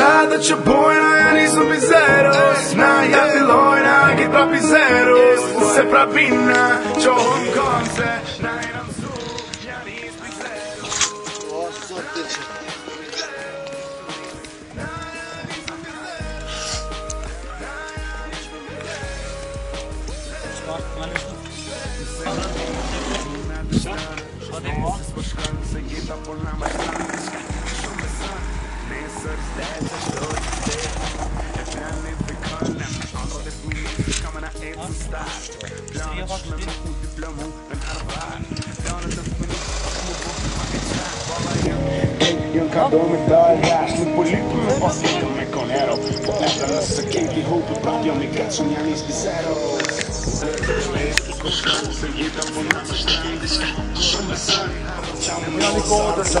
Sad that your boy no ja nisu mizeros Na jati lojna, gitra pizeros Se pravinna, qohëm konse Na i nam su, ja nis mizeros O, sot të që Shkak, ma në shkak Shkak, ma në shkak Shkak, ma në shkak i me konse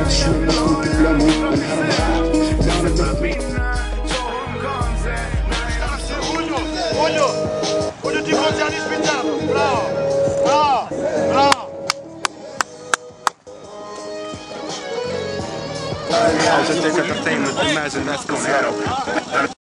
I'll just take a thing with the imagine that's gonna